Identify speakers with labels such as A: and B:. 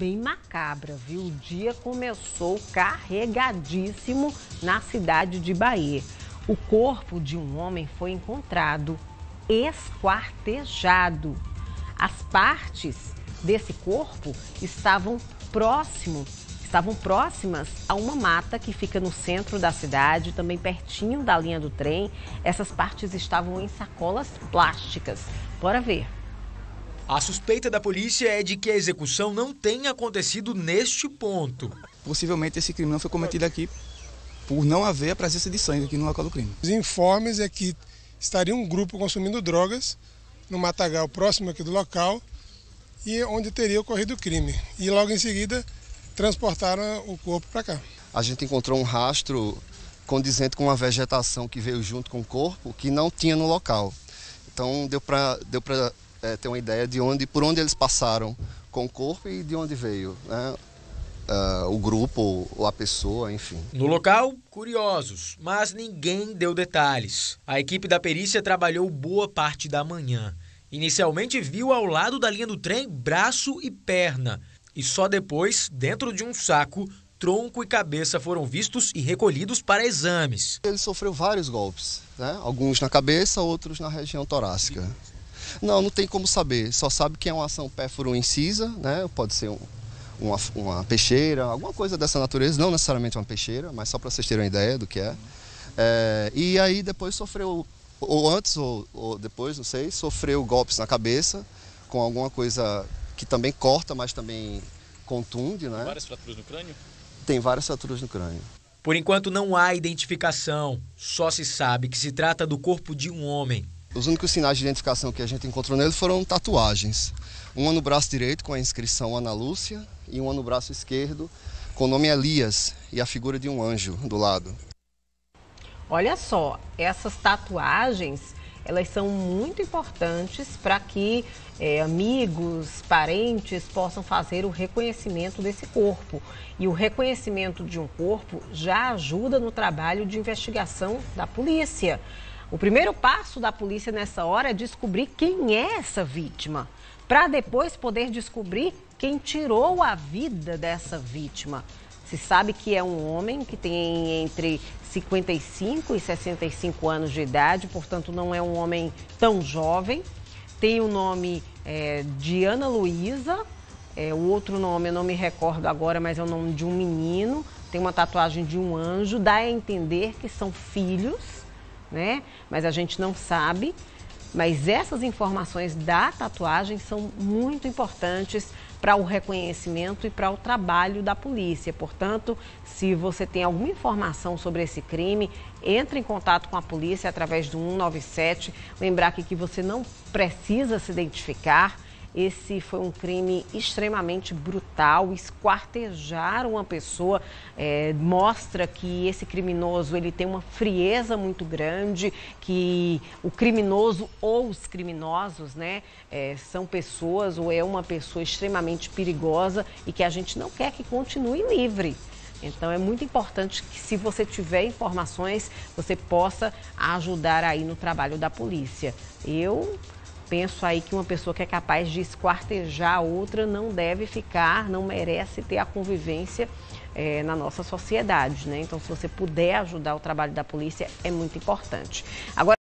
A: bem macabra, viu? O dia começou carregadíssimo na cidade de Bahia. O corpo de um homem foi encontrado esquartejado. As partes desse corpo estavam próximo, estavam próximas a uma mata que fica no centro da cidade, também pertinho da linha do trem. Essas partes estavam em sacolas plásticas. Bora ver.
B: A suspeita da polícia é de que a execução não tenha acontecido neste ponto.
C: Possivelmente esse crime não foi cometido aqui por não haver a presença de sangue aqui no local do crime.
D: Os informes é que estaria um grupo consumindo drogas no matagal próximo aqui do local e onde teria ocorrido o crime. E logo em seguida transportaram o corpo para cá.
E: A gente encontrou um rastro condizente com uma vegetação que veio junto com o corpo que não tinha no local. Então deu para deu é, ter uma ideia de onde, por onde eles passaram com o corpo e de onde veio, né? Uh, o grupo ou a pessoa, enfim.
B: No local, curiosos, mas ninguém deu detalhes. A equipe da perícia trabalhou boa parte da manhã. Inicialmente viu ao lado da linha do trem braço e perna, e só depois, dentro de um saco, tronco e cabeça foram vistos e recolhidos para exames.
E: Ele sofreu vários golpes, né? alguns na cabeça, outros na região torácica. Não, não tem como saber. Só sabe que é uma ação pérfuro-incisa, né? Pode ser um, uma, uma, peixeira, alguma coisa dessa natureza. Não necessariamente uma peixeira, mas só para vocês terem uma ideia do que é. é e aí depois sofreu, ou antes ou, ou depois, não sei, sofreu golpes na cabeça com alguma coisa que também corta, mas também contunde, né?
F: Várias fraturas no crânio?
E: Tem várias fraturas no crânio.
B: Por enquanto não há identificação, só se sabe que se trata do corpo de um homem.
E: Os únicos sinais de identificação que a gente encontrou nele foram tatuagens. Uma no braço direito com a inscrição Ana Lúcia e uma no braço esquerdo com o nome Elias e a figura de um anjo do lado.
A: Olha só, essas tatuagens elas são muito importantes para que é, amigos, parentes possam fazer o reconhecimento desse corpo. E o reconhecimento de um corpo já ajuda no trabalho de investigação da polícia. O primeiro passo da polícia nessa hora é descobrir quem é essa vítima, para depois poder descobrir quem tirou a vida dessa vítima. Se sabe que é um homem que tem entre 55 e 65 anos de idade, portanto não é um homem tão jovem. Tem o nome é, de Ana Luísa, é, o outro nome eu não me recordo agora, mas é o nome de um menino. Tem uma tatuagem de um anjo, dá a entender que são filhos né? Mas a gente não sabe. Mas essas informações da tatuagem são muito importantes para o reconhecimento e para o trabalho da polícia. Portanto, se você tem alguma informação sobre esse crime, entre em contato com a polícia através do 197. Lembrar aqui que você não precisa se identificar esse foi um crime extremamente brutal, esquartejar uma pessoa é, mostra que esse criminoso ele tem uma frieza muito grande, que o criminoso ou os criminosos, né, é, são pessoas ou é uma pessoa extremamente perigosa e que a gente não quer que continue livre. Então é muito importante que se você tiver informações, você possa ajudar aí no trabalho da polícia. Eu penso aí que uma pessoa que é capaz de esquartejar a outra não deve ficar, não merece ter a convivência é, na nossa sociedade, né? Então, se você puder ajudar o trabalho da polícia, é muito importante. Agora,